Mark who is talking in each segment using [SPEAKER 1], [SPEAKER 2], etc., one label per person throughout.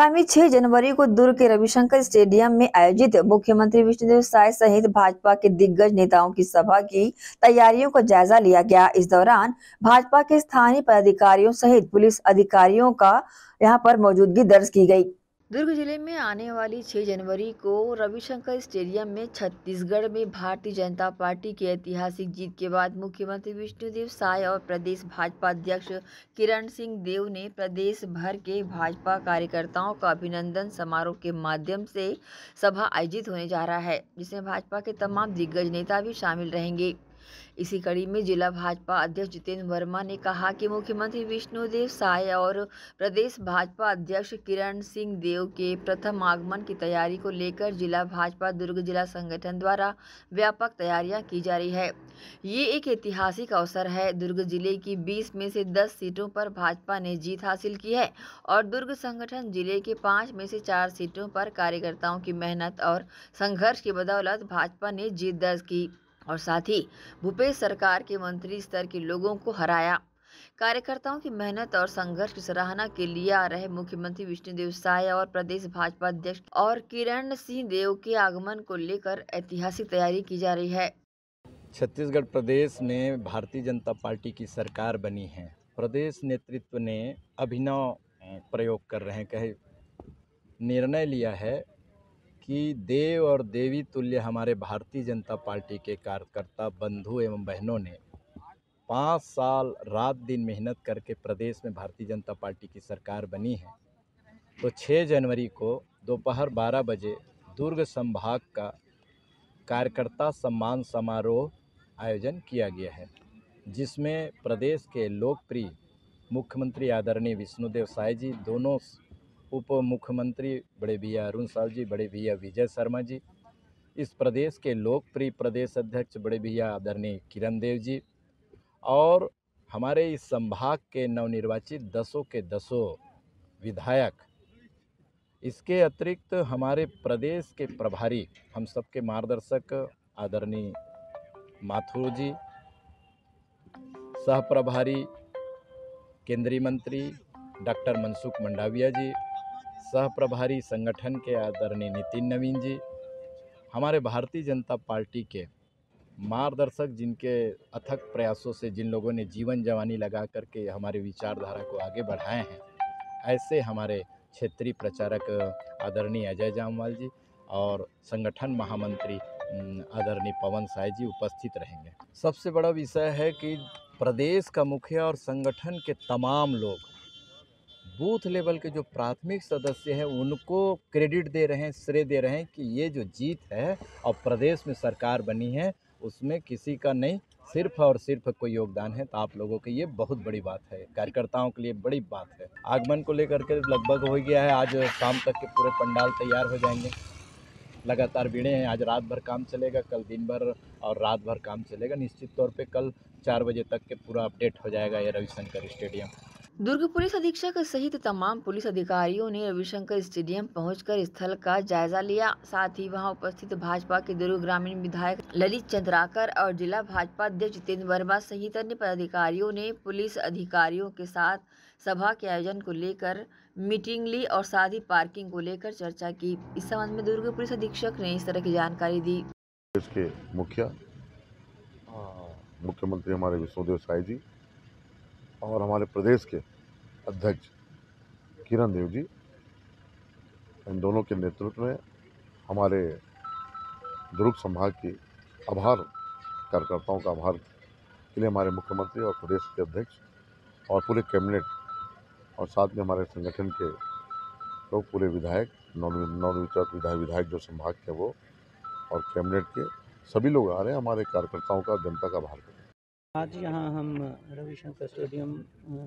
[SPEAKER 1] आगामी 6 जनवरी को दुर्ग के रविशंकर स्टेडियम में आयोजित मुख्यमंत्री विष्णुदेव साय सहित भाजपा के दिग्गज नेताओं की सभा की तैयारियों का जायजा लिया गया। इस दौरान भाजपा के स्थानीय पदाधिकारियों सहित पुलिस अधिकारियों का यहाँ पर मौजूदगी दर्ज की गई। दुर्ग ज़िले में आने वाली 6 जनवरी को रविशंकर स्टेडियम में छत्तीसगढ़ में भारतीय जनता पार्टी की ऐतिहासिक जीत के बाद मुख्यमंत्री विष्णुदेव साय और प्रदेश भाजपा अध्यक्ष किरण सिंह देव ने प्रदेश भर के भाजपा कार्यकर्ताओं का अभिनंदन समारोह के माध्यम से सभा आयोजित होने जा रहा है, जिसमें भाजपा के तमाम दिग्गज नेता भी शामिल रहेंगे। इसी कड़ी में जिला भाजपा अध्यक्ष जितेंद्र वर्मा ने कहा कि मुख्यमंत्री विष्णुदेव साय और प्रदेश भाजपा अध्यक्ष किरण सिंह देव के प्रथम आगमन की तैयारी को लेकर जिला भाजपा दुर्ग जिला संगठन द्वारा व्यापक तैयारियाँ की जा रही है। ये एक ऐतिहासिक अवसर है। दुर्ग ज़िले की 20 में से 10 सीटों पर भाजपा ने जीत हासिल की है और दुर्ग संगठन ज़िले के पाँच में से चार सीटों पर कार्यकर्ताओं की मेहनत और संघर्ष की बदौलत भाजपा ने जीत दर्ज की। और साथ ही भूपेश सरकार के मंत्री स्तर के लोगों को हराया। कार्यकर्ताओं की मेहनत और संघर्ष की सराहना के लिए आ रहे मुख्यमंत्री विष्णुदेव साय और प्रदेश भाजपा अध्यक्ष और किरण सिंह देव के आगमन को लेकर ऐतिहासिक तैयारी की जा रही है।
[SPEAKER 2] छत्तीसगढ़ प्रदेश में भारतीय जनता पार्टी की सरकार बनी है। प्रदेश नेतृत्व ने अभिनव प्रयोग कर रहे हैं। कहे, निर्णय लिया है कि देव और देवी तुल्य हमारे भारतीय जनता पार्टी के कार्यकर्ता, बंधु एवं बहनों ने पाँच साल रात दिन मेहनत करके प्रदेश में भारतीय जनता पार्टी की सरकार बनी है। तो 6 जनवरी को दोपहर 12 बजे दुर्ग संभाग का कार्यकर्ता सम्मान समारोह आयोजन किया गया है, जिसमें प्रदेश के लोकप्रिय मुख्यमंत्री आदरणीय विष्णुदेव साय जी दोनों उप मुख्यमंत्री बड़े भैया अरुण साहब जी, बड़े भैया विजय शर्मा जी, इस प्रदेश के लोकप्रिय प्रदेश अध्यक्ष बड़े भैया आदरणीय किरण देव जी और हमारे इस संभाग के नवनिर्वाचित दसों के दसों विधायक, इसके अतिरिक्त हमारे प्रदेश के प्रभारी, हम सबके मार्गदर्शक आदरणीय माथुर जी, सह प्रभारी, केंद्रीय मंत्री डॉक्टर मनसुख मंडाविया जी सह प्रभारी संगठन के आदरणीय नितिन नवीन जी, हमारे भारतीय जनता पार्टी के मार्गदर्शक जिनके अथक प्रयासों से जिन लोगों ने जीवन जवानी लगा करके हमारे विचारधारा को आगे बढ़ाए हैं, ऐसे हमारे क्षेत्रीय प्रचारक आदरणीय अजय जामवाल जी और संगठन महामंत्री आदरणीय पवन साय जी उपस्थित रहेंगे। सबसे बड़ा विषय है कि प्रदेश का मुखिया और संगठन के तमाम लोग बूथ लेवल के जो प्राथमिक सदस्य हैं, उनको क्रेडिट दे रहे हैं, श्रेय दे रहे हैं कि ये जो जीत है और प्रदेश में सरकार बनी है, उसमें किसी का नहीं, सिर्फ़ और सिर्फ़ कोई योगदान है तो आप लोगों के ये बहुत बड़ी बात है। कार्यकर्ताओं के लिए बड़ी बात है। आगमन को लेकर के लगभग हो गया है, आज शाम तक के पूरे पंडाल तैयार हो जाएँगे। लगातार भिड़े हैं, आज रात भर काम चलेगा, कल दिन भर और रात भर काम चलेगा। निश्चित तौर पे कल चार बजे तक के पूरा अपडेट हो जाएगा ये रविशंकर स्टेडियम।
[SPEAKER 1] दुर्ग पुलिस अधीक्षक सहित तमाम पुलिस अधिकारियों ने रविशंकर स्टेडियम पहुंचकर स्थल का जायजा लिया। साथ ही वहाँ उपस्थित भाजपा के दुर्ग ग्रामीण विधायक ललित चंद्राकर और जिला भाजपा अध्यक्ष जितेंद्र वर्मा सहित अन्य पदाधिकारियों ने पुलिस अधिकारियों के साथ सभा के आयोजन को लेकर मीटिंग ली और साथ ही पार्किंग को लेकर चर्चा की। इस संबंध में दुर्ग पुलिस अधीक्षक ने इस तरह की जानकारी दी।
[SPEAKER 3] इसके मुखिया मुख्यमंत्री हमारे विष्णुदेव साय जी और हमारे प्रदेश के अध्यक्ष किरण देव जी, इन दोनों के नेतृत्व में हमारे दुर्ग संभाग की आभार कार्यकर्ताओं का आभार के लिए हमारे मुख्यमंत्री और प्रदेश के अध्यक्ष और पूरे कैबिनेट और साथ में हमारे संगठन के लोग, पूरे विधायक, नॉन विधायक विधायक जो संभाग के वो और कैबिनेट के सभी लोग आ रहे हैं, हमारे कार्यकर्ताओं का, जनता का आभार करें
[SPEAKER 4] आज यहाँ हम रविशंकर स्टेडियम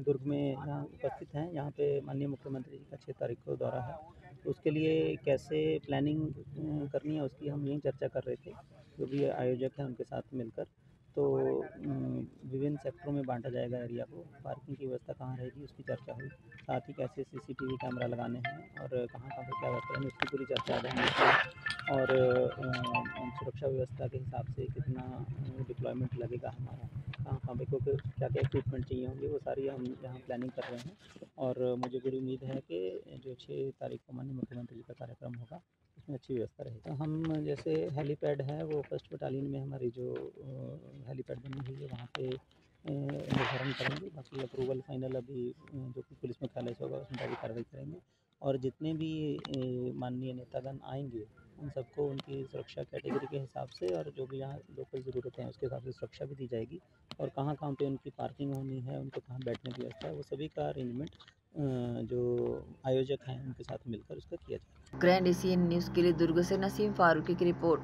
[SPEAKER 4] दुर्ग में यहाँ उपस्थित हैं। यहाँ पे माननीय मुख्यमंत्री जी का छः तारीख को दौरा है। उसके लिए कैसे प्लानिंग करनी है उसकी हम यहीं चर्चा कर रहे थे। जो भी आयोजक हैं उनके साथ मिलकर। तो विभिन्न सेक्टरों में बांटा जाएगा एरिया को। पार्किंग की व्यवस्था कहाँ रहेगी उसकी चर्चा हुई। साथ ही कैसे सीसीटीवी कैमरा लगाने हैं और कहाँ कहाँ पर क्या व्यवस्था उसकी पूरी चर्चा आज और सुरक्षा व्यवस्था के हिसाब से कितना डिप्लॉयमेंट लगेगा हमारा। कहाँ कहाँ पे क्योंकि क्या क्या इक्विपमेंट चाहिए होंगे, वो सारी हम यहाँ प्लानिंग कर रहे हैं। और मुझे पूरी उम्मीद है कि जो छः तारीख को माननीय मुख्यमंत्री जी का कार्यक्रम होगा, उसमें अच्छी व्यवस्था रहेगी। तो हम जैसे हेलीपैड है, वो फ़र्स्ट बटालियन में हमारी जो हेलीपैड बनी हुई है, वहाँ पर निर्धारण करेंगे। बाकी अप्रूवल फाइनल अभी जो कि पुलिस मुख्यालय से होगा, उसमें कार्रवाई करेंगे। और जितने भी माननीय नेतागण आएँगे उन सबको उनकी सुरक्षा कैटेगरी के हिसाब से और जो भी यहाँ लोकल ज़रूरतें हैं उसके हिसाब से सुरक्षा भी दी जाएगी। और कहाँ कहाँ पे उनकी पार्किंग होनी है, उनको कहाँ बैठने की व्यवस्था है, वो सभी का अरेंजमेंट जो आयोजक हैं उनके साथ मिलकर उसका किया जाएगा।
[SPEAKER 1] ग्रैंड एशियन न्यूज़ के लिए दुर्ग से नसीम फारूकी की रिपोर्ट।